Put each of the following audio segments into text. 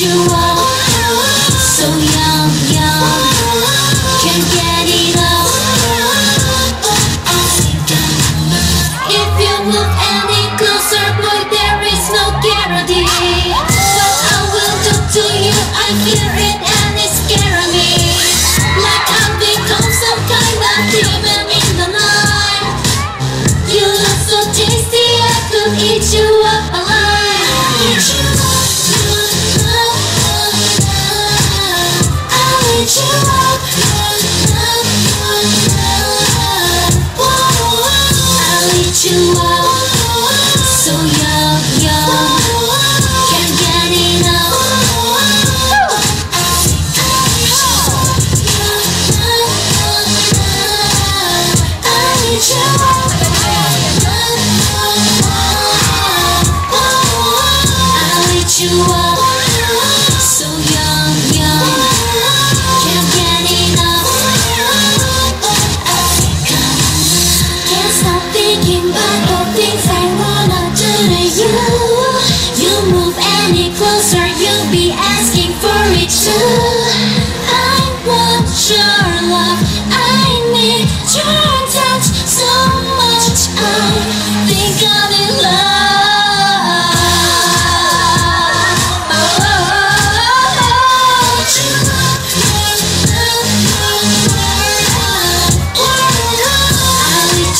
you are So young, Can't get If you any closer, boy, there is no guarantee. I will do to you, I it and me. Like I become some kind of demon in the night. You look so tasty, I could eat you so young, young. Can't get enough. I need you.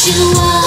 you are.